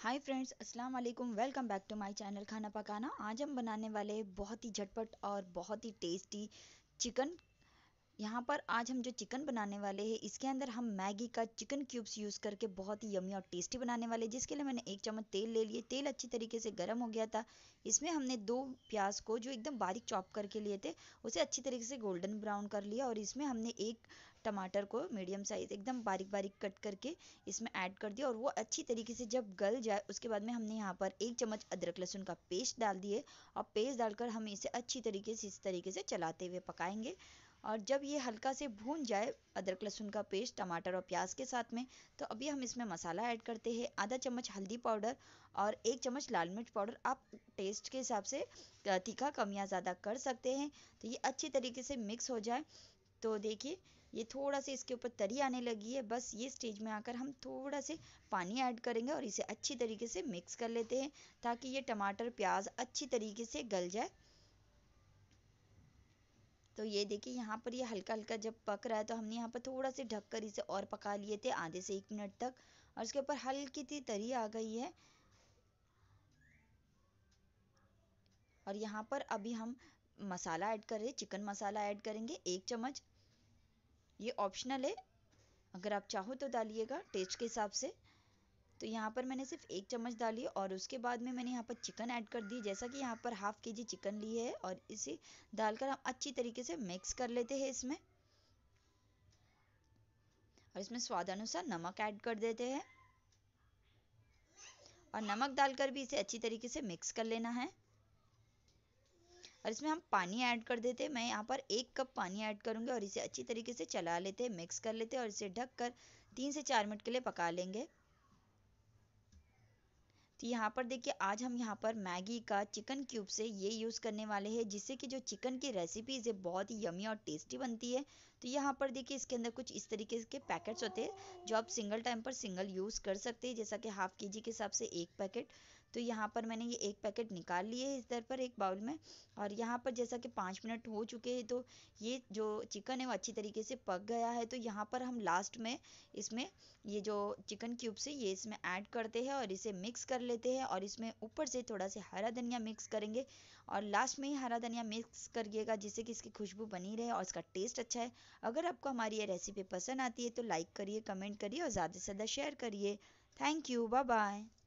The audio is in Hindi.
हाय फ्रेंड्स अस्सलाम वालेकुम। Welcome back to my channel खाना पकाना। आज हम बनाने वाले बहुत ही झटपट और बहुत ही टेस्टी चिकन यहाँ पर आज हम जो चिकन बनाने वाले हैं, इसके अंदर हम मैगी का चिकन क्यूब्स यूज़ करके बहुत ही यमी और टेस्टी बनाने वाले जिसके लिए मैंने एक चम्मच तेल ले लिए तेल अच्छी तरीके से गर्म हो गया था। इसमें हमने दो प्याज को जो एकदम बारीक चॉप करके लिए थे, उसे अच्छी तरीके से गोल्डन ब्राउन कर लिया और इसमें हमने एक टमाटर को मीडियम साइज़ एकदम बारीक बारीक कट करके इसमें ऐड कर दिया और वो अच्छी तरीके से जब गल जाए, उसके बाद में हमने यहाँ पर एक चम्मच अदरक लहसुन का पेस्ट डाल दिए और पेस्ट डालकर हम इसे अच्छी तरीके से, इस तरीके से चलाते हुए पकाएँगे। और जब ये हल्का से भून जाए अदरक, लहसुन का पेस्ट, टमाटर और प्याज के साथ में तो अभी हम इसमें मसाला ऐड करते हैं। आधा चम्मच हल्दी पाउडर और एक चम्मच लाल मिर्च पाउडर आप टेस्ट के हिसाब से तीखा कम या ज़्यादा कर सकते हैं। तो ये अच्छी तरीके से मिक्स हो जाए। तो देखिए, ये थोड़ा सा इसके ऊपर तरी आने लगी है। बस ये स्टेज में आकर हम थोड़ा से पानी ऐड करेंगे और इसे अच्छी तरीके से मिक्स कर लेते हैं, ताकि ये टमाटर, प्याज अच्छी तरीके से गल जाए। तो ये देखिए यहाँ पर ये हल्का हल्का जब पक रहा है तो हमने यहाँ पर थोड़ा से ढककर इसे और पका लिए थे आधे से एक मिनट तक और इसके ऊपर हल्की सी तरी आ गई है। और यहाँ पर अभी हम मसाला ऐड कर रहे चिकन मसाला ऐड करेंगे एक चम्मच। ये ऑप्शनल है, अगर आप चाहो तो डालिएगा टेस्ट के हिसाब से। तो यहाँ पर मैंने सिर्फ़ एक चम्मच डाली और उसके बाद में मैंने यहाँ पर चिकन ऐड कर दी। जैसा कि यहाँ पर हाफ़ के जी चिकन ली है और इसे डालकर हम अच्छी तरीके से मिक्स कर लेते हैं इसमें। और इसमें स्वाद अनुसार नमक ऐड कर देते हैं। और नमक डालकर भी इसे अच्छी तरीके से मिक्स कर लेना है। और इसमें हम पानी ऐड कर देते हैं। मैं यहाँ पर एक कप पानी ऐड करूँगी और इसे अच्छी तरीके से चला लेते हैं मिक्स कर लेते हैं और इसे ढक कर तीन से चार मिनट के लिए पका लेंगे। तो यहाँ पर देखिए, आज हम यहाँ पर मैगी का चिकन क्यूब से ये यूज़ करने वाले हैं, जिससे कि जो चिकन की रेसिपीज़ है, बहुत ही यमी और टेस्टी बनती है। तो यहाँ पर देखिए, इसके अंदर कुछ इस तरीके के पैकेट्स होते हैं, जो आप सिंगल टाइम पर सिंगल यूज़ कर सकते हैं, जैसा कि हाफ़ के जी के हिसाब से एक पैकेट तो यहाँ पर मैंने ये एक पैकेट निकाल लिए इस तरह पर एक बाउल में और यहाँ पर जैसा कि पाँच मिनट हो चुके हैं तो ये जो चिकन है वो अच्छी तरीके से पक गया है। तो यहाँ पर हम लास्ट में इसमें ये जो चिकन क्यूब्स है ये इसमें ऐड करते हैं और इसे मिक्स कर लेते हैं और इसमें ऊपर से थोड़ा सा हरा धनिया मिक्स करेंगे और लास्ट में ही हरा धनिया मिक्स करिएगा जिससे कि इसकी खुशबू बनी रहे और इसका टेस्ट अच्छा है। अगर आपको हमारी ये रेसिपी पसंद आती है तो लाइक करिए कमेंट करिए और ज़्यादा से ज़्यादा शेयर करिए। Thank you bye bye